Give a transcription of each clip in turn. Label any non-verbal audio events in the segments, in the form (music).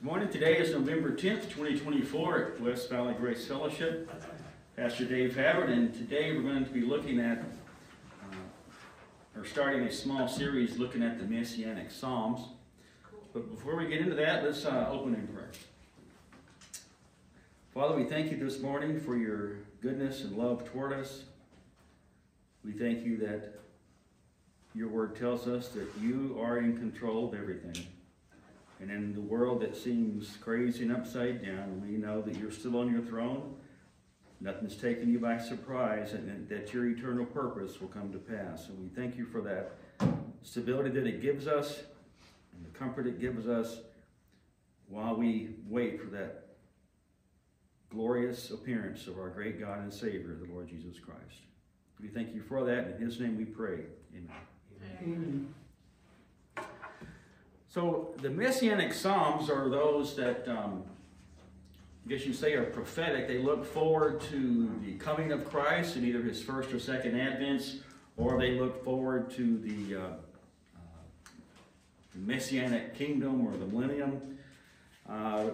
Good morning. Today is November 10th, 2024 at West Valley Grace Fellowship. Pastor Dave Havard, and today we're going to be looking at, uh, or starting a small series looking at the Messianic Psalms. But before we get into that, let's uh, open in prayer. Father, we thank you this morning for your goodness and love toward us. We thank you that your word tells us that you are in control of everything. And in the world that seems crazy and upside down, we know that you're still on your throne. Nothing's taken you by surprise, and that your eternal purpose will come to pass. And we thank you for that stability that it gives us and the comfort it gives us while we wait for that glorious appearance of our great God and Savior, the Lord Jesus Christ. We thank you for that. In his name we pray. Amen. Amen. So the Messianic Psalms are those that, um, I guess you say, are prophetic. They look forward to the coming of Christ in either his first or second advents, or they look forward to the, uh, uh, Messianic kingdom or the millennium. Uh,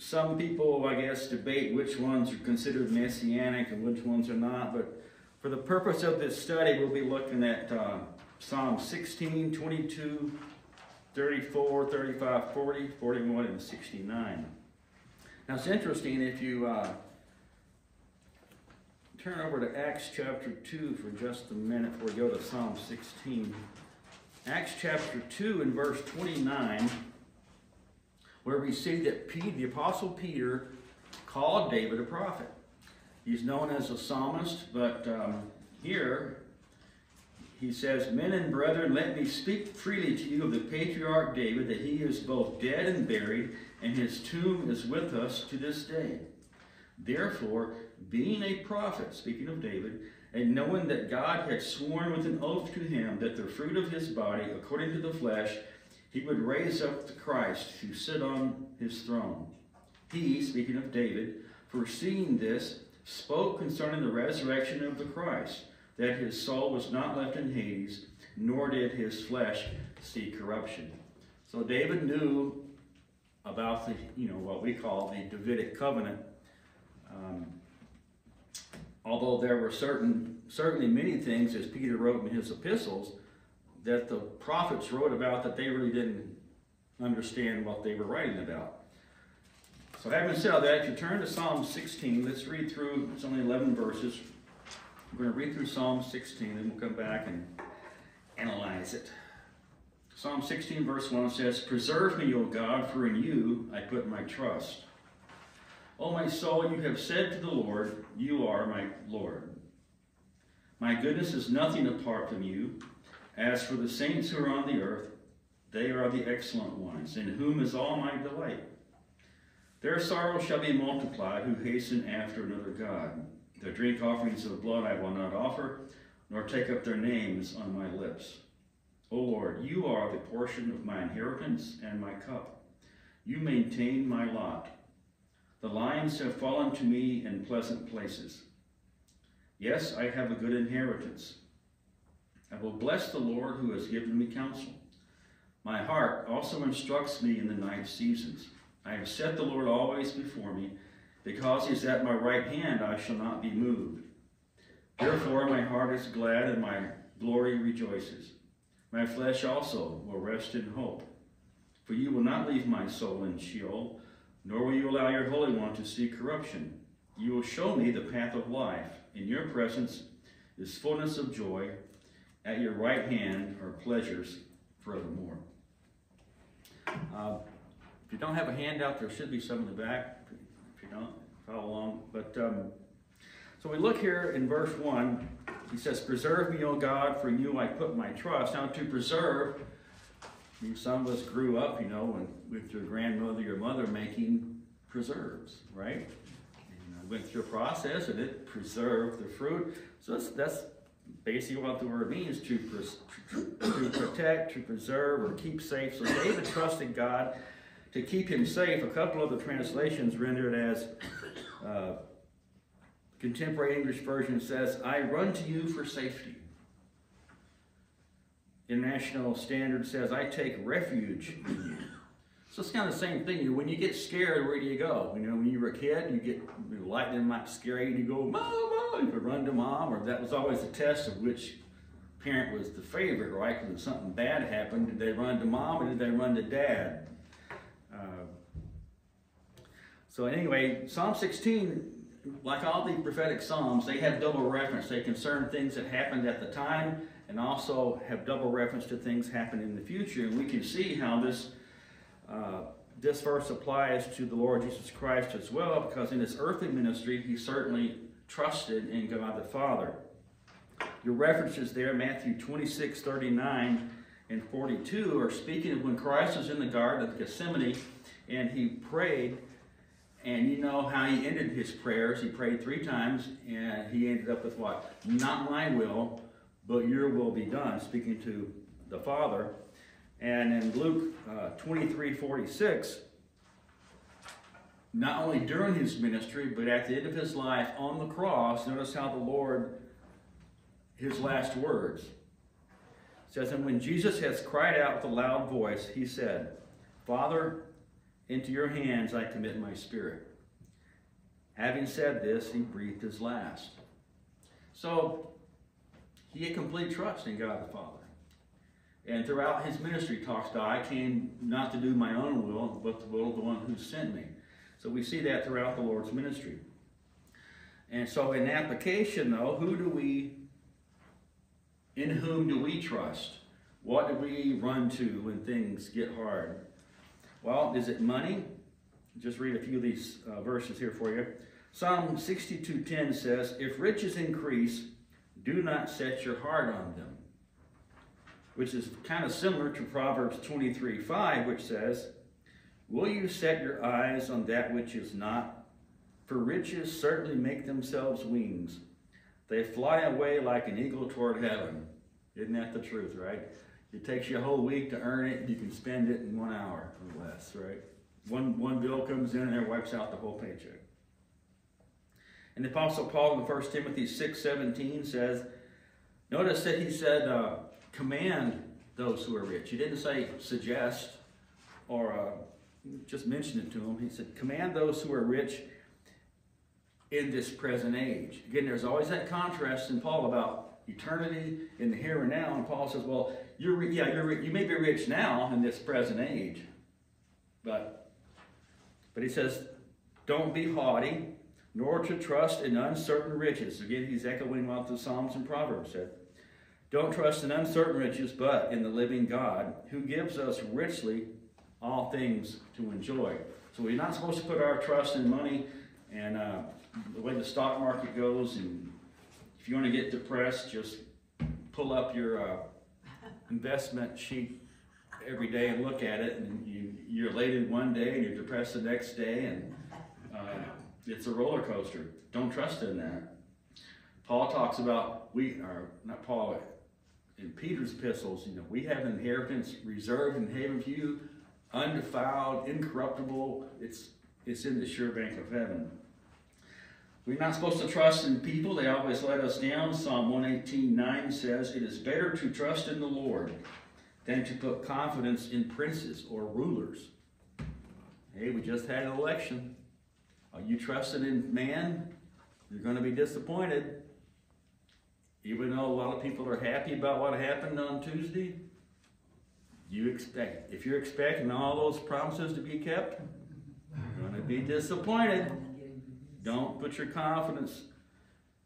some people, I guess, debate which ones are considered messianic and which ones are not, but for the purpose of this study, we'll be looking at uh, Psalm 16, 22, 34, 35, 40, 41, and 69. Now it's interesting if you uh, turn over to Acts chapter 2 for just a minute before we go to Psalm 16. Acts chapter 2 and verse 29, where we see that the Apostle Peter called David a prophet. He's known as a psalmist, but um, here he says, Men and brethren, let me speak freely to you of the patriarch David, that he is both dead and buried, and his tomb is with us to this day. Therefore, being a prophet, speaking of David, and knowing that God had sworn with an oath to him that the fruit of his body, according to the flesh, he would raise up the Christ to sit on his throne. He, speaking of David, foreseeing this, spoke concerning the resurrection of the Christ that his soul was not left in Hades, nor did his flesh see corruption. So David knew about the, you know, what we call the Davidic covenant. Um, although there were certain, certainly many things, as Peter wrote in his epistles, that the prophets wrote about that they really didn't understand what they were writing about. So having said that, if you turn to Psalm 16, let's read through, it's only 11 verses, we're going to read through Psalm 16, and we'll come back and analyze it. Psalm 16, verse 1 says, Preserve me, O God, for in you I put my trust. O my soul, you have said to the Lord, You are my Lord. My goodness is nothing apart from you. As for the saints who are on the earth, they are the excellent ones, in whom is all my delight. Their sorrow shall be multiplied who hasten after another God. Their drink offerings of blood I will not offer, nor take up their names on my lips. O Lord, you are the portion of my inheritance and my cup. You maintain my lot. The lines have fallen to me in pleasant places. Yes, I have a good inheritance. I will bless the Lord who has given me counsel. My heart also instructs me in the night seasons. I have set the Lord always before me. Because he is at my right hand, I shall not be moved. Therefore my heart is glad and my glory rejoices. My flesh also will rest in hope. For you will not leave my soul in Sheol, nor will you allow your Holy One to see corruption. You will show me the path of life. In your presence is fullness of joy. At your right hand are pleasures forevermore. Uh, if you don't have a handout, there should be some in the back don't follow along. But um, so we look here in verse 1. He says, Preserve me, O God, for you I put my trust. Now, to preserve, I mean, some of us grew up, you know, when, with your grandmother, your mother making preserves, right? And I went through a process and it preserved the fruit. So that's, that's basically what the word means to, to protect, to preserve, or keep safe. So David trusted God to keep him safe, a couple of the translations render it as uh, contemporary English version says, I run to you for safety. International Standard says, I take refuge in you. So it's kind of the same thing. When you get scared, where do you go? You know, when you were a kid, you get lightning might scare you, and you go, "Mama!" You could run to mom, or that was always a test of which parent was the favorite, right? Because if something bad happened, did they run to mom or did they run to dad? Uh, so anyway, Psalm 16, like all the prophetic psalms, they have double reference. They concern things that happened at the time and also have double reference to things happening in the future. And we can see how this uh, this verse applies to the Lord Jesus Christ as well, because in his earthly ministry, he certainly trusted in God the Father. Your references there, Matthew 26, 39 and 42, are speaking of when Christ was in the Garden of Gethsemane and he prayed. And you know how he ended his prayers. He prayed three times and he ended up with what? Not my will, but your will be done, speaking to the Father. And in Luke uh, 23 46, not only during his ministry, but at the end of his life on the cross, notice how the Lord, his last words, says, And when Jesus has cried out with a loud voice, he said, Father, into your hands I commit my spirit. Having said this, he breathed his last. So, he had complete trust in God the Father. And throughout his ministry talks to I came not to do my own will, but the will of the one who sent me. So we see that throughout the Lord's ministry. And so in application, though, who do we, in whom do we trust? What do we run to when things get hard? Well, is it money? Just read a few of these uh, verses here for you. Psalm 62.10 says, If riches increase, do not set your heart on them which is kind of similar to Proverbs 23 5, which says, Will you set your eyes on that which is not? For riches certainly make themselves wings. They fly away like an eagle toward heaven. Isn't that the truth, right? It takes you a whole week to earn it. You can spend it in one hour or less, right? One, one bill comes in and it wipes out the whole paycheck. And the Apostle Paul in 1 Timothy 6 17 says, Notice that he said, uh, command those who are rich. He didn't say suggest or uh, just mention it to them. He said, command those who are rich in this present age. Again, there's always that contrast in Paul about eternity in the here and now. And Paul says, well, you're yeah, you're you may be rich now in this present age, but but he says, don't be haughty, nor to trust in uncertain riches. Again, he's echoing what the Psalms and Proverbs said. Don't trust in uncertain riches, but in the living God, who gives us richly all things to enjoy. So we're not supposed to put our trust in money and uh, the way the stock market goes. And if you want to get depressed, just pull up your uh, investment sheet every day and look at it. And you, you're elated one day and you're depressed the next day, and uh, it's a roller coaster. Don't trust in that. Paul talks about we are not Paul in Peter's epistles, you know, we have an inheritance reserved in heaven for you, undefiled, incorruptible. It's it's in the sure bank of heaven. We're not supposed to trust in people. They always let us down. Psalm 118.9 says, It is better to trust in the Lord than to put confidence in princes or rulers. Hey, we just had an election. Are you trusting in man? You're going to be disappointed. Even though a lot of people are happy about what happened on Tuesday, you expect, if you're expecting all those promises to be kept, you're going to be disappointed. Don't put your confidence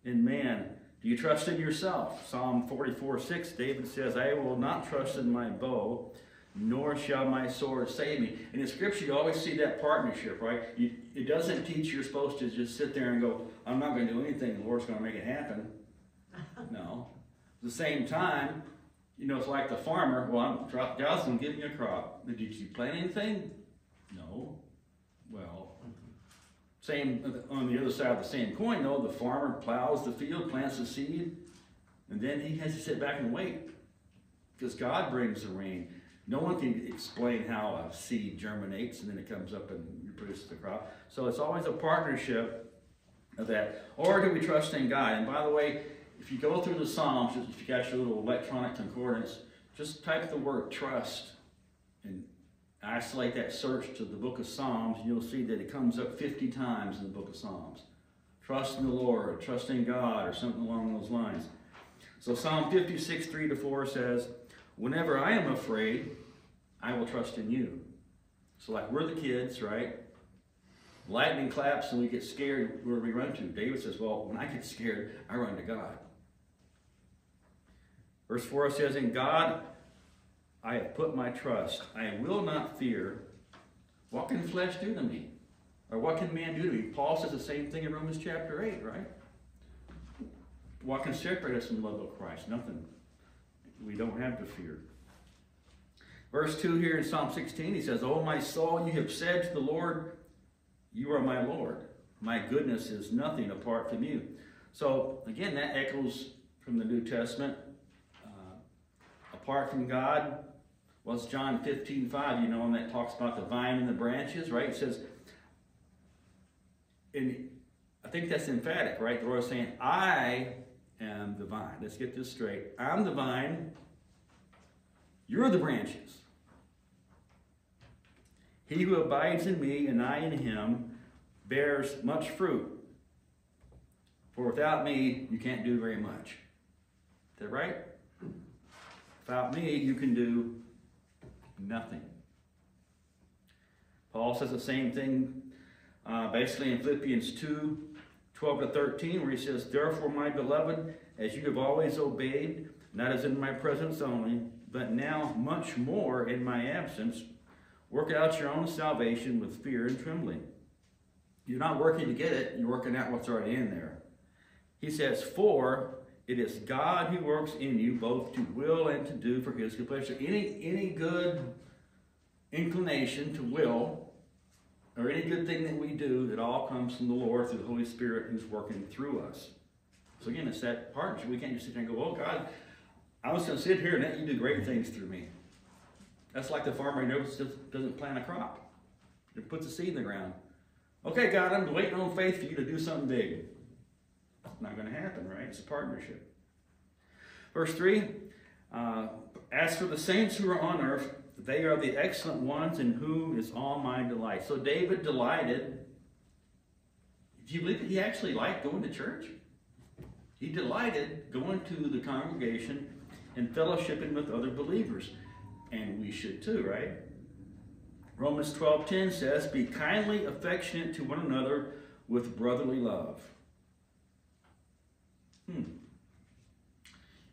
in man. Do you trust in yourself? Psalm 44 6, David says, I will not trust in my bow, nor shall my sword save me. And In the scripture, you always see that partnership, right? You, it doesn't teach you're supposed to just sit there and go, I'm not going to do anything, the Lord's going to make it happen. (laughs) No. At the same time, you know, it's like the farmer. Well, I'm, God's going to give me a crop. Did you plant anything? No. Well, same on the other side of the same coin, though. The farmer plows the field, plants the seed, and then he has to sit back and wait because God brings the rain. No one can explain how a seed germinates and then it comes up and produces the crop. So it's always a partnership of that. Or do we trust in God? And by the way, if you go through the Psalms, if you got your little electronic concordance, just type the word trust and isolate that search to the book of Psalms, and you'll see that it comes up 50 times in the book of Psalms. Trust in the Lord, trust in God, or something along those lines. So Psalm 56, 3 to 4 says, Whenever I am afraid, I will trust in you. So, like we're the kids, right? Lightning claps and we get scared. Where do we run to? David says, Well, when I get scared, I run to God. Verse 4 says, In God I have put my trust. I will not fear. What can flesh do to me? Or what can man do to me? Paul says the same thing in Romans chapter 8, right? What can separate us from the love of Christ? Nothing. We don't have to fear. Verse 2 here in Psalm 16, he says, Oh, my soul, you have said to the Lord, You are my Lord. My goodness is nothing apart from you. So, again, that echoes from the New Testament. Uh, apart from God, was John 15, 5, you know, and that talks about the vine and the branches, right? It says, and I think that's emphatic, right? The Lord is saying, I am the vine. Let's get this straight. I'm the vine, you're the branches. He who abides in me and I in him bears much fruit. For without me, you can't do very much. Is that right? Without me, you can do nothing. Paul says the same thing uh, basically in Philippians 2 12 to 13, where he says, Therefore, my beloved, as you have always obeyed, not as in my presence only, but now much more in my absence, work out your own salvation with fear and trembling. You're not working to get it, you're working out what's already in there. He says, For it is God who works in you both to will and to do for his good pleasure. Any, any good inclination to will or any good thing that we do, it all comes from the Lord through the Holy Spirit who's working through us. So again, it's that partnership. We can't just sit there and go, oh God, I was going to sit here and let you do great things through me. That's like the farmer who doesn't plant a crop. He puts a seed in the ground. Okay, God, I'm waiting on faith for you to do something big. Not going to happen, right? It's a partnership. Verse 3 uh, As for the saints who are on earth, they are the excellent ones in whom is all my delight. So David delighted. Do you believe that he actually liked going to church? He delighted going to the congregation and fellowshipping with other believers. And we should too, right? Romans 12:10 says, "Be kindly affectionate to one another with brotherly love." Hmm.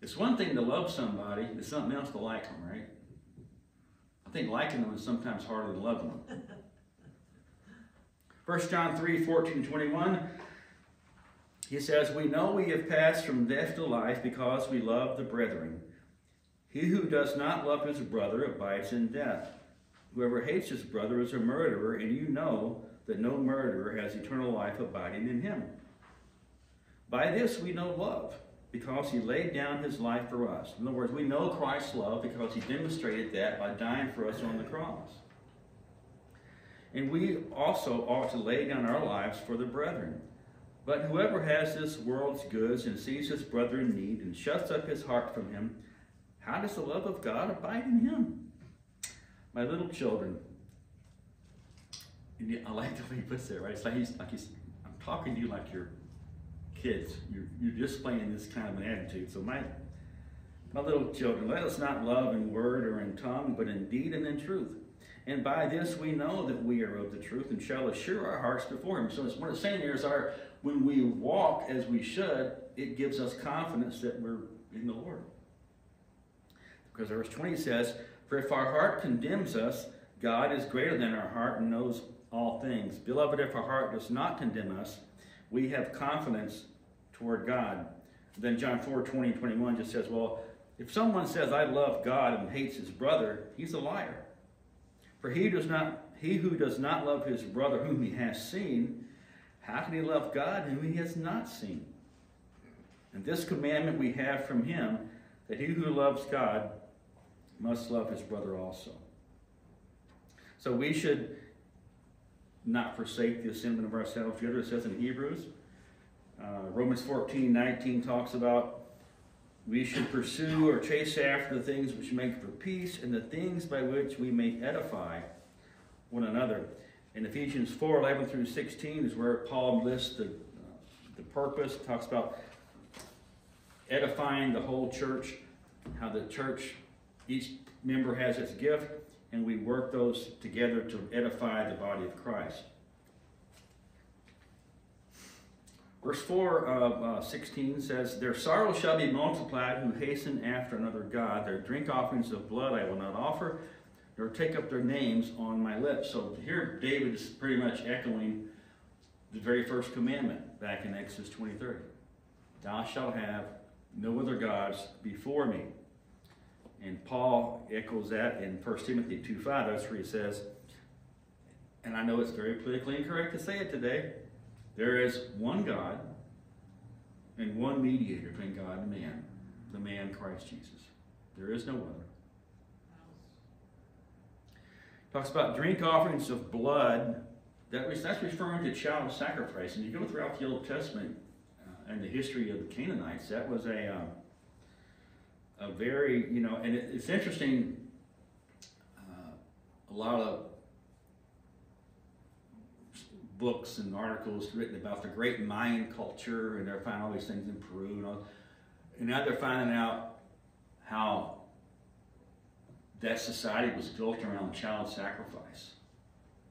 It's one thing to love somebody, it's something else to like them, right? I think liking them is sometimes harder than loving them. 1 (laughs) John 3 14 21, he says, We know we have passed from death to life because we love the brethren. He who does not love his brother abides in death. Whoever hates his brother is a murderer, and you know that no murderer has eternal life abiding in him. By this we know love, because he laid down his life for us. In other words, we know Christ's love because he demonstrated that by dying for us on the cross. And we also ought to lay down our lives for the brethren. But whoever has this world's goods and sees his brother in need and shuts up his heart from him, how does the love of God abide in him? My little children, I like the way he puts it, right? It's like he's like he's I'm talking to you like you're kids. You're, you're displaying this kind of an attitude. So my, my little children, let us not love in word or in tongue, but in deed and in truth. And by this we know that we are of the truth and shall assure our hearts before him. So what it's saying here is our when we walk as we should, it gives us confidence that we're in the Lord. Because verse 20 says, For if our heart condemns us, God is greater than our heart and knows all things. Beloved, if our heart does not condemn us, we have confidence toward God. Then John 4 20 21 just says, Well, if someone says, I love God and hates his brother, he's a liar. For he does not he who does not love his brother whom he has seen, how can he love God whom he has not seen? And this commandment we have from him that he who loves God must love his brother also. So we should not forsake the assembling of ourselves together, it says in Hebrews. Uh, Romans 14, 19 talks about we should pursue or chase after the things which make for peace and the things by which we may edify one another. In Ephesians 4 11 through 16 is where Paul lists the, uh, the purpose, talks about edifying the whole church, how the church, each member has its gift, and we work those together to edify the body of Christ. Verse 4 of uh, 16 says, Their sorrow shall be multiplied who hasten after another God. Their drink offerings of blood I will not offer, nor take up their names on my lips. So here David is pretty much echoing the very first commandment back in Exodus 23. Thou shalt have no other gods before me. And Paul echoes that in 1 Timothy 2 5. That's where he says, and I know it's very politically incorrect to say it today, there is one God and one mediator between God and man, the man Christ Jesus. There is no other. Talks about drink offerings of blood. That's referring to child sacrifice. And you go throughout the Old Testament uh, and the history of the Canaanites, that was a, uh, a very, you know, and it, it's interesting. Uh, a lot of books and articles written about the great Mayan culture, and they're finding all these things in Peru, and, all, and now they're finding out how that society was built around child sacrifice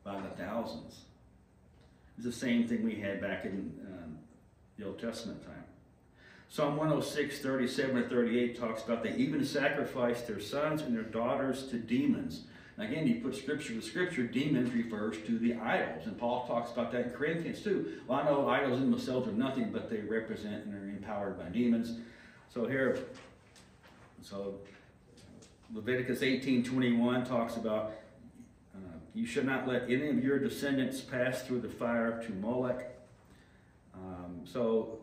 by the thousands. It's the same thing we had back in um, the Old Testament time. Psalm 106, 37 to 38 talks about they even sacrificed their sons and their daughters to demons Again, you put scripture with scripture, demons refers to the idols. And Paul talks about that in Corinthians too. Well, I know idols in themselves are nothing, but they represent and are empowered by demons. So here, so Leviticus 18, 21 talks about uh, you should not let any of your descendants pass through the fire to Molech. Um, so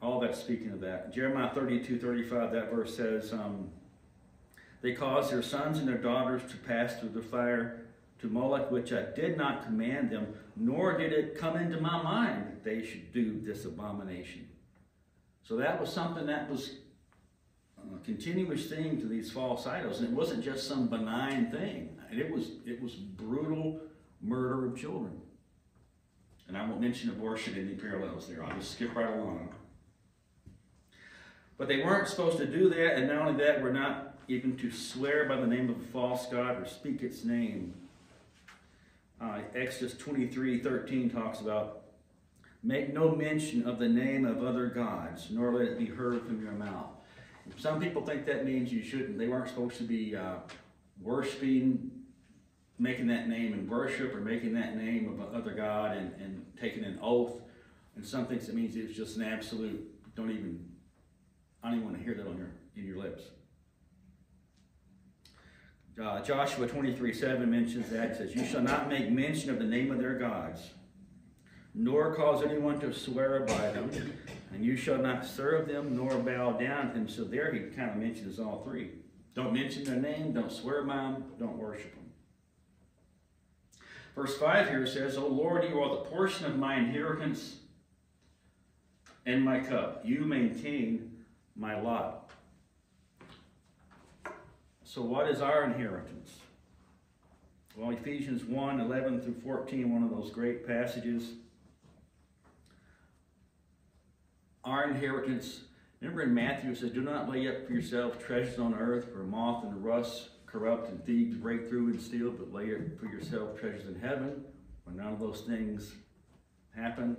all that's speaking of that. Jeremiah 32, 35, that verse says, um, they caused their sons and their daughters to pass through the fire to Moloch, which I did not command them, nor did it come into my mind that they should do this abomination. So that was something that was a continuous thing to these false idols. And it wasn't just some benign thing. It was, it was brutal murder of children. And I won't mention abortion any parallels there. I'll just skip right along. But they weren't supposed to do that, and not only that, we're not even to swear by the name of a false God or speak its name. Uh, Exodus 23 13 talks about, Make no mention of the name of other gods, nor let it be heard from your mouth. Some people think that means you shouldn't. They weren't supposed to be uh, worshiping, making that name in worship, or making that name of other God and, and taking an oath. And some things it means it's just an absolute, don't even, I don't even want to hear that on your, in your lips. Uh, Joshua 23 7 mentions that. It says, You shall not make mention of the name of their gods, nor cause anyone to swear by them, and you shall not serve them nor bow down to them. So there he kind of mentions all three. Don't mention their name, don't swear by them, don't worship them. Verse 5 here says, O Lord, you are the portion of my inheritance and my cup. You maintain my lot. So, what is our inheritance? Well, Ephesians 1 11 through 14, one of those great passages. Our inheritance, remember in Matthew it says, Do not lay up for yourself treasures on earth where moth and rust corrupt and thieves break through and steal, but lay up for yourself treasures in heaven where none of those things happen.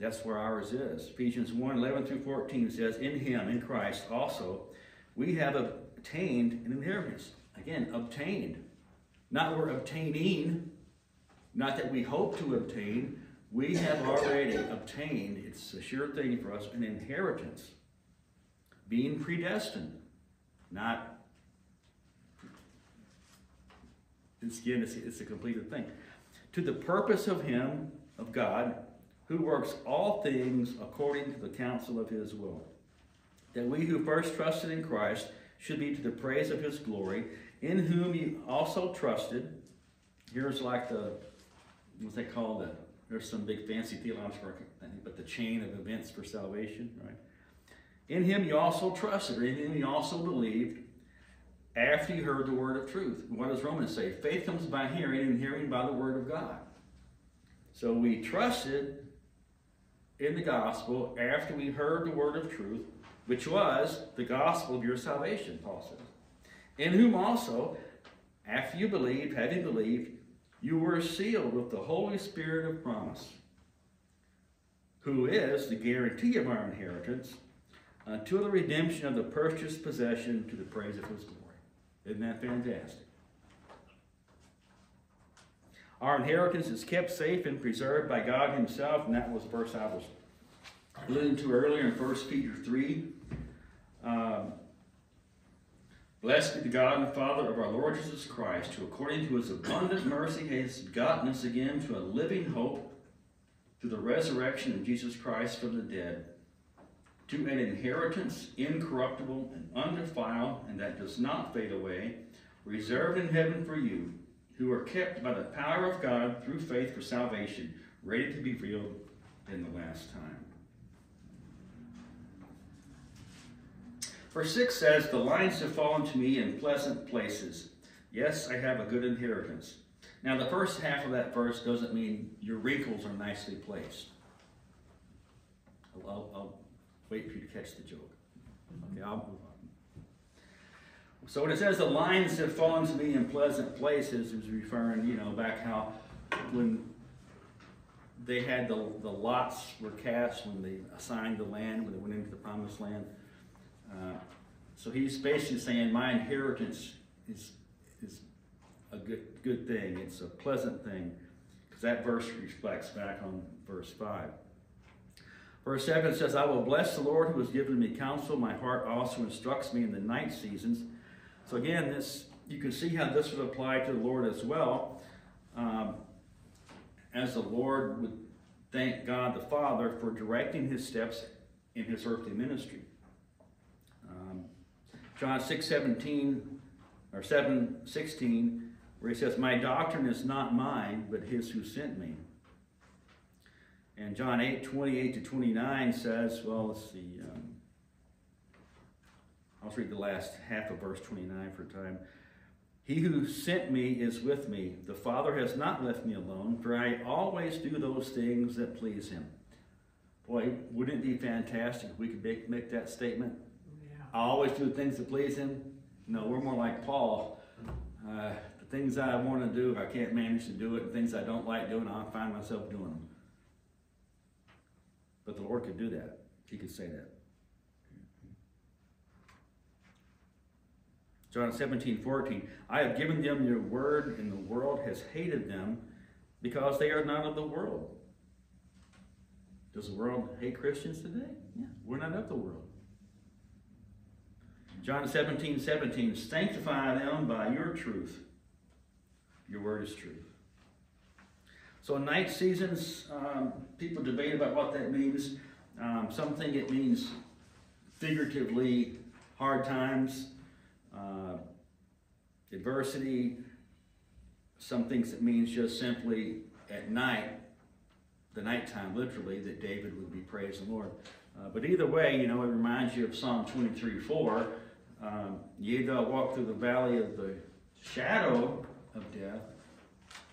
That's where ours is. Ephesians 1 11 through 14 says, In him, in Christ also, we have a obtained an inheritance. Again, obtained. Not we're obtaining, not that we hope to obtain. We have already obtained, it's a sure thing for us, an inheritance. Being predestined, not, it's, again, it's, it's a completed thing. To the purpose of Him, of God, who works all things according to the counsel of His will. That we who first trusted in Christ should be to the praise of his glory, in whom you also trusted. Here's like the, what they call the, there's some big fancy theological thing, but the chain of events for salvation, right? In him you also trusted, or in him you also believed, after you heard the word of truth. What does Romans say? Faith comes by hearing, and hearing by the word of God. So we trusted in the gospel after we heard the word of truth, which was the gospel of your salvation, Paul says. In whom also, after you believed, having believed, you were sealed with the Holy Spirit of promise, who is the guarantee of our inheritance until the redemption of the purchased possession to the praise of his glory. Isn't that fantastic? Our inheritance is kept safe and preserved by God Himself, and that was the verse I was alluding to earlier in 1 Peter 3. Um, Blessed be the God and Father of our Lord Jesus Christ, who according to his abundant mercy has gotten us again to a living hope through the resurrection of Jesus Christ from the dead, to an inheritance incorruptible and undefiled, and that does not fade away, reserved in heaven for you, who are kept by the power of God through faith for salvation, ready to be revealed in the last time. Verse 6 says, The lines have fallen to me in pleasant places. Yes, I have a good inheritance. Now, the first half of that verse doesn't mean your wrinkles are nicely placed. I'll, I'll, I'll wait for you to catch the joke. Okay, I'll move on. So when it says the lines have fallen to me in pleasant places, is referring, you know, back how when they had the, the lots were cast when they assigned the land, when they went into the promised land. So he's basically saying my inheritance is is a good good thing. It's a pleasant thing because that verse reflects back on verse five. Verse 7 says, I will bless the Lord who has given me counsel. My heart also instructs me in the night seasons. So again, this you can see how this would apply to the Lord as well. Um, as the Lord would thank God the Father for directing his steps in his earthly ministry. John 6 17 or 7 16, where he says, My doctrine is not mine, but his who sent me. And John 8 28 to 29 says, Well, let's see. Um, I'll read the last half of verse 29 for time. He who sent me is with me. The Father has not left me alone, for I always do those things that please him. Boy, wouldn't it be fantastic if we could make, make that statement? I always do things to please him. No, we're more like Paul. Uh, the things I want to do, if I can't manage to do it, and things I don't like doing, I'll find myself doing them. But the Lord could do that. He could say that. John 17, 14. I have given them your word, and the world has hated them because they are not of the world. Does the world hate Christians today? Yeah. We're not of the world. John 17, 17. Sanctify them by your truth. Your word is truth. So night seasons, um, people debate about what that means. Um, some think it means figuratively hard times, uh, adversity. Some things it means just simply at night, the nighttime, literally, that David would be praising the Lord. Uh, but either way, you know, it reminds you of Psalm 23 4. Um, Yea, though walk through the valley of the shadow of death,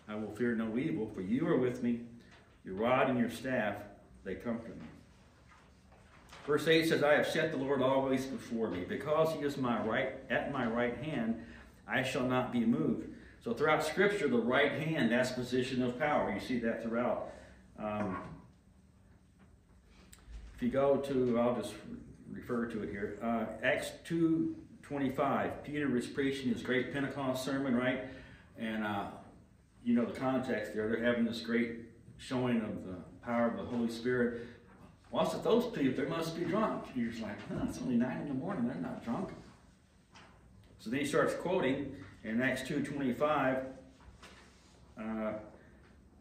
I will fear no evil, for you are with me. Your rod and your staff, they comfort me. Verse 8 says, I have set the Lord always before me. Because he is my right at my right hand, I shall not be moved. So throughout Scripture, the right hand, that's position of power. You see that throughout. Um, if you go to, I'll just refer to it here. Uh, Acts 2 25. Peter was preaching his great Pentecost sermon, right? And uh, you know the context there. They're having this great showing of the power of the Holy Spirit. What's with those people? They must be drunk. You're just like, huh, it's only nine in the morning. They're not drunk. So then he starts quoting in Acts 2.25, uh,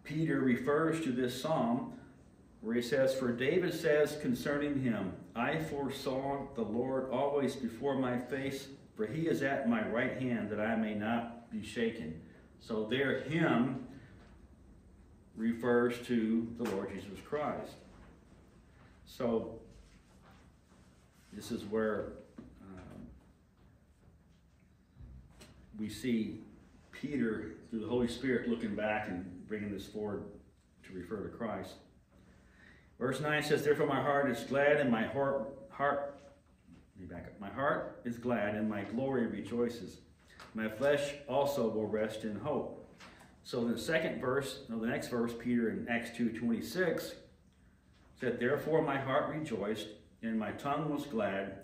Peter refers to this psalm where he says, For David says concerning him, I foresaw the Lord always before my face, for he is at my right hand that I may not be shaken. So there, him refers to the Lord Jesus Christ. So this is where um, we see Peter, through the Holy Spirit, looking back and bringing this forward to refer to Christ. Verse 9 says, Therefore my heart is glad and my heart, heart back up. My heart is glad and my glory rejoices. My flesh also will rest in hope. So the second verse, no, the next verse, Peter in Acts 2.26 said, Therefore my heart rejoiced and my tongue was glad.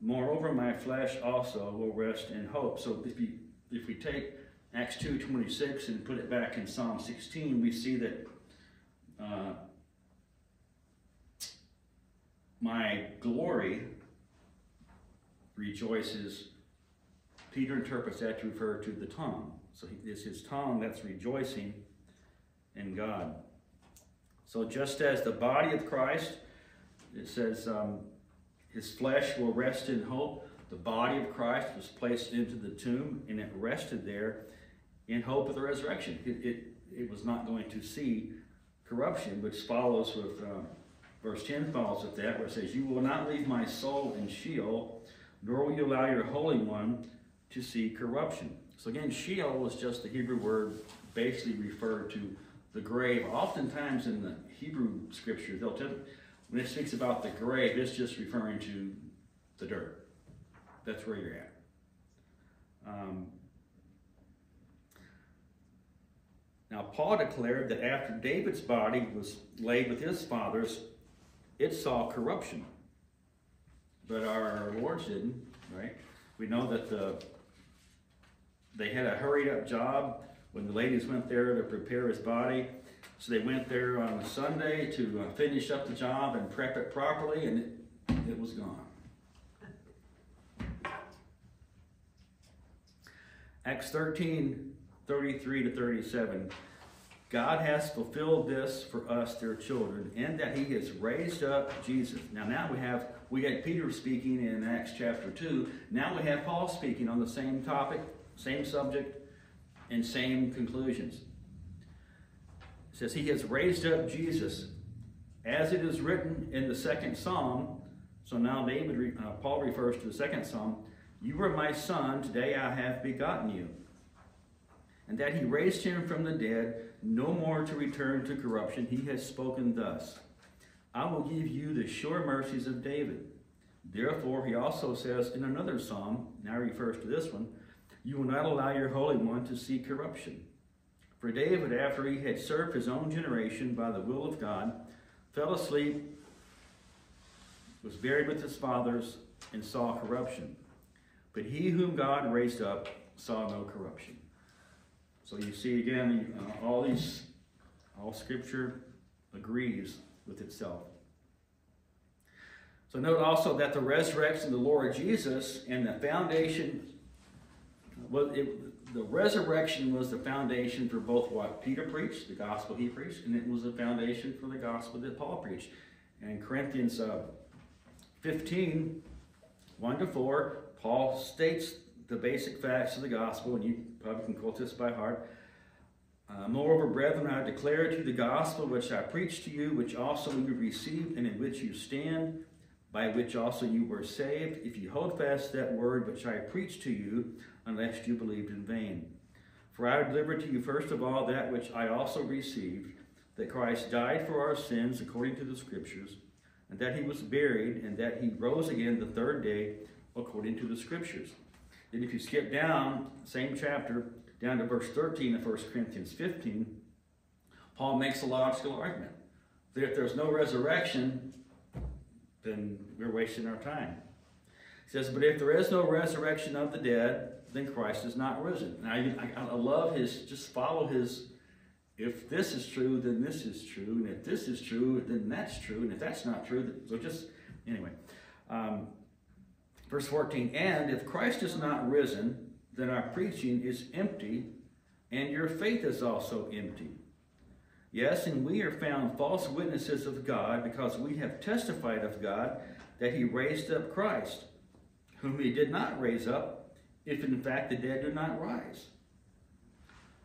Moreover, my flesh also will rest in hope. So if, you, if we take Acts 2.26 and put it back in Psalm 16, we see that uh, my glory rejoices. Peter interprets that to refer to the tongue. So it's his tongue that's rejoicing in God. So just as the body of Christ, it says um, his flesh will rest in hope. The body of Christ was placed into the tomb and it rested there in hope of the resurrection. It, it, it was not going to see corruption, which follows with uh, verse 10 follows with that, where it says, You will not leave my soul in Sheol, nor will you allow your Holy One to see corruption. So again, Sheol was just the Hebrew word basically referred to the grave. Oftentimes in the Hebrew scripture, they'll tell when it speaks about the grave, it's just referring to the dirt. That's where you're at. Um, now, Paul declared that after David's body was laid with his fathers, it saw corruption. But our Lord's didn't, right? We know that the they had a hurried up job when the ladies went there to prepare his body. So they went there on a Sunday to uh, finish up the job and prep it properly, and it, it was gone. Acts 13 33 to 37. God has fulfilled this for us, their children, in that He has raised up Jesus. Now, now we have we had Peter speaking in Acts chapter 2. Now we have Paul speaking on the same topic, same subject, and same conclusions. It says, He has raised up Jesus, as it is written in the second psalm. So now David, uh, Paul refers to the second psalm. You are my son, today I have begotten you. And that he raised him from the dead, no more to return to corruption. He has spoken thus. I will give you the sure mercies of David. Therefore, he also says in another psalm, now refers to this one, you will not allow your Holy One to see corruption. For David, after he had served his own generation by the will of God, fell asleep, was buried with his fathers, and saw corruption. But he whom God raised up saw no corruption. So you see again, uh, all these, all scripture agrees with itself. So note also that the resurrection of the Lord Jesus and the foundation well, it, the resurrection was the foundation for both what Peter preached, the gospel he preached, and it was the foundation for the gospel that Paul preached. And in Corinthians uh, 15, 1 to 4, Paul states the basic facts of the gospel, and you probably can quote this by heart. Uh, Moreover, brethren, I declare to you the gospel which I preached to you, which also you received, and in which you stand, by which also you were saved, if you hold fast that word which I preached to you, unless you believed in vain. For I delivered to you first of all that which I also received, that Christ died for our sins according to the Scriptures, and that he was buried, and that he rose again the third day according to the Scriptures. And if you skip down, same chapter, down to verse 13 of 1 Corinthians 15, Paul makes a logical argument that if there's no resurrection, then we're wasting our time. He says, But if there is no resurrection of the dead, then Christ is not risen. Now, I, I love his, just follow his, if this is true, then this is true. And if this is true, then that's true. And if that's not true, then, so just, anyway. Um, verse 14, and if Christ is not risen, then our preaching is empty, and your faith is also empty. Yes, and we are found false witnesses of God because we have testified of God that he raised up Christ, whom he did not raise up, if in fact the dead do not rise.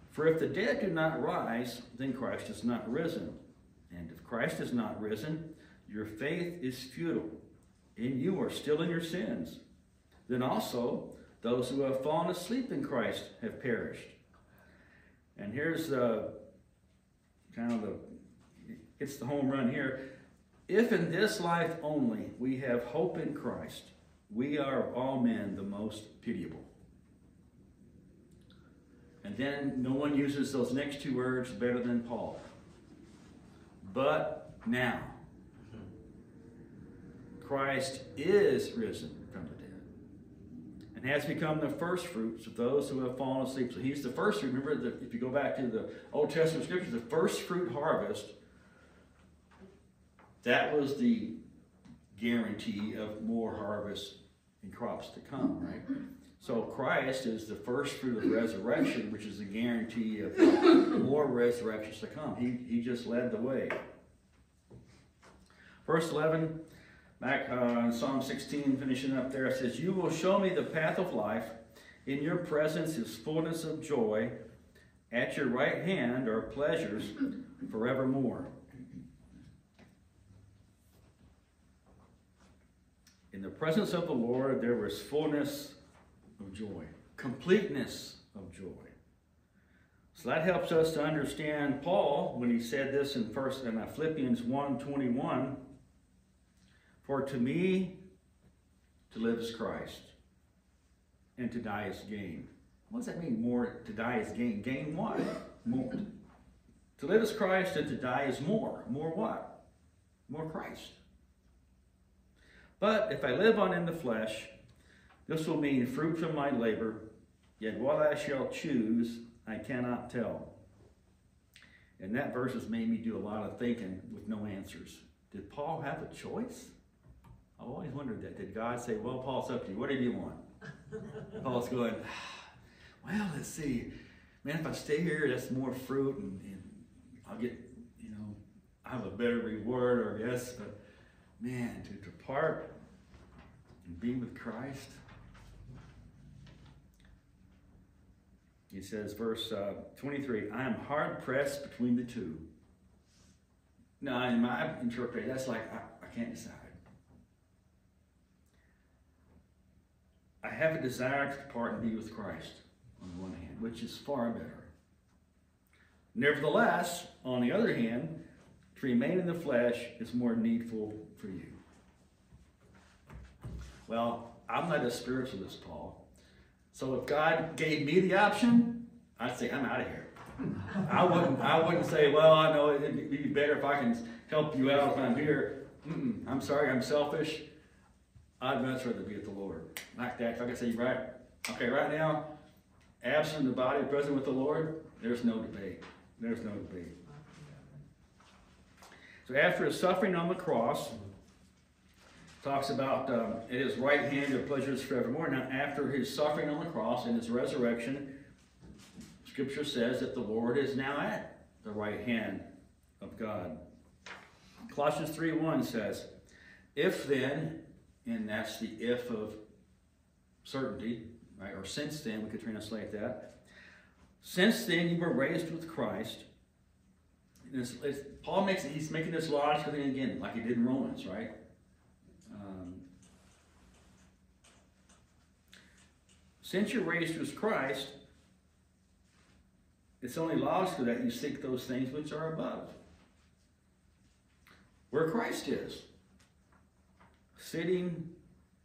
For if the dead do not rise, then Christ is not risen. And if Christ is not risen, your faith is futile, and you are still in your sins. Then also, those who have fallen asleep in Christ have perished. And here's the kind of the it's the home run here. If in this life only we have hope in Christ, we are of all men the most pitiable. And then no one uses those next two words better than Paul. But now, Christ is risen from the dead and has become the first fruits of those who have fallen asleep. So he's the first fruit. Remember, that if you go back to the Old Testament scriptures, the first fruit harvest, that was the guarantee of more harvest and crops to come, right? So Christ is the first fruit of resurrection, which is the guarantee of more resurrections to come. He, he just led the way. Verse 11, back uh, in Psalm 16, finishing up there, it says, You will show me the path of life. In your presence is fullness of joy. At your right hand are pleasures forevermore. In the presence of the Lord, there was fullness of joy, completeness of joy. So that helps us to understand Paul when he said this in first in Philippians 1:21. For to me to live is Christ, and to die is gain. What does that mean? More to die is gain. Gain what? More. To live is Christ, and to die is more. More what? More Christ. But if I live on in the flesh, this will mean fruit from my labor, yet what I shall choose, I cannot tell. And that verse has made me do a lot of thinking with no answers. Did Paul have a choice? I've always wondered that. Did God say, Well, Paul, it's up to you. What did you want? (laughs) Paul's going, Well, let's see. Man, if I stay here, that's more fruit and, and I'll get, you know, I have a better reward, or yes, but man, to depart and be with Christ, He says, verse uh, 23, I am hard pressed between the two. Now, in my interpretation, that's like, I, I can't decide. I have a desire to depart and be with Christ on the one hand, which is far better. Nevertheless, on the other hand, to remain in the flesh is more needful for you. Well, I'm not a spiritualist, Paul. So if God gave me the option, I'd say, I'm out of here. I wouldn't, I wouldn't say, well, I know it'd be better if I can help you out if I'm here. Mm-mm, I'm sorry, I'm selfish. I'd much rather be. Like that, if I could say, right, okay, right now, absent the body, present with the Lord, there's no debate. There's no debate. So after his suffering on the cross, talks about um, at his right hand are pleasures forevermore. Now, after his suffering on the cross and his resurrection, Scripture says that the Lord is now at the right hand of God. Colossians 3.1 says, If then, and that's the if of certainty, right, or since then, we could translate that. Since then you were raised with Christ. It's, it's, Paul makes it, he's making this logical thing again, like he did in Romans, right? Um, since you're raised with Christ, it's only logical that you seek those things which are above, where Christ is, sitting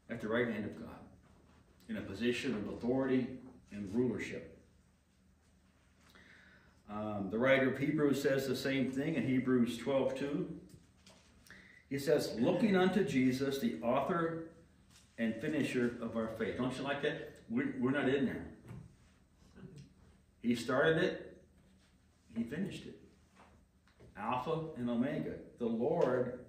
at the right hand of God, in a position of authority and rulership. Um, the writer of Hebrews says the same thing in Hebrews 12 2. He says, looking unto Jesus, the author and finisher of our faith. Don't you like that? We're, we're not in there. He started it, he finished it. Alpha and Omega. The Lord,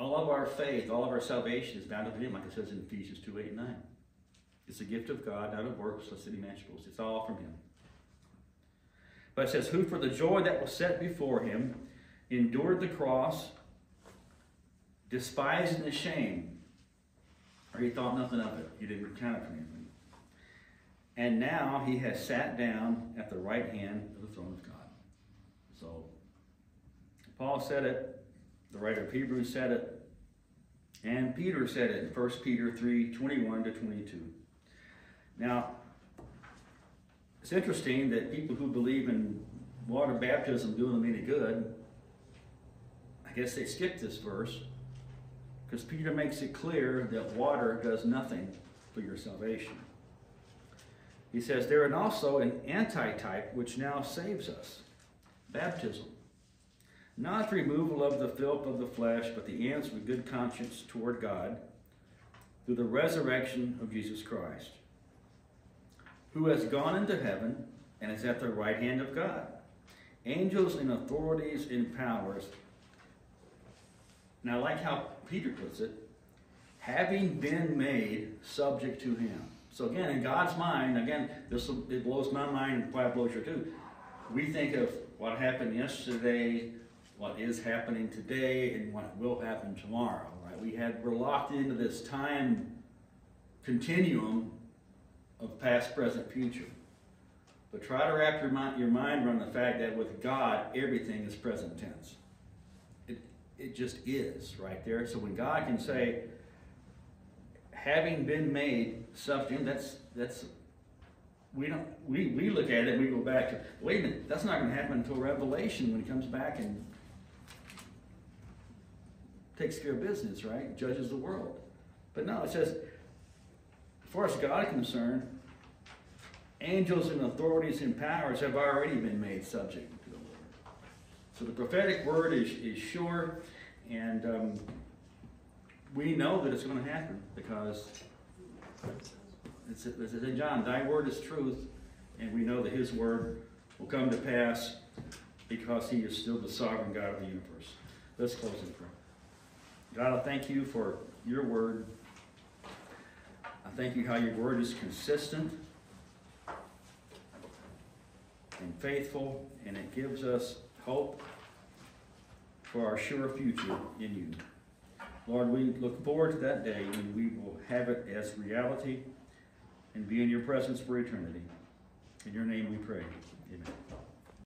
all of our faith, all of our salvation is bound up in Him, like it says in Ephesians 2 8 and 9. It's a gift of God, not of works, so city matchables. It's all from Him. But it says, Who for the joy that was set before him endured the cross, despising the shame, or he thought nothing of it. He didn't count it for anything. And now he has sat down at the right hand of the throne of God. So, Paul said it, the writer of Hebrews said it, And Peter said it in 1 Peter 3 21 to 22. Now, it's interesting that people who believe in water baptism doing them any good, I guess they skip this verse because Peter makes it clear that water does nothing for your salvation. He says, There and also an antitype which now saves us baptism. Not the removal of the filth of the flesh, but the answer with good conscience toward God through the resurrection of Jesus Christ, who has gone into heaven and is at the right hand of God. Angels and authorities and powers. Now, I like how Peter puts it, having been made subject to him. So again, in God's mind, again, this it blows my mind and probably blows your too. We think of what happened yesterday, what is happening today, and what will happen tomorrow. Right? We had we're locked into this time continuum of past, present, future. But try to wrap your mind, your mind around the fact that with God, everything is present tense. It, it just is right there. So when God can say, having been made something, that's that's we don't we, we look at it and we go back to wait a minute, that's not going to happen until Revelation when he comes back and takes care of business, right? Judges the world. But no, it says, as far as God is concerned, angels and authorities and powers have already been made subject to the Lord. So the prophetic word is, is sure, and um, we know that it's going to happen because it's in John, thy word is truth, and we know that his word will come to pass because he is still the sovereign God of the universe. Let's close in prayer. God, I thank you for your word. I thank you how your word is consistent and faithful, and it gives us hope for our sure future in you. Lord, we look forward to that day when we will have it as reality and be in your presence for eternity. In your name we pray. Amen.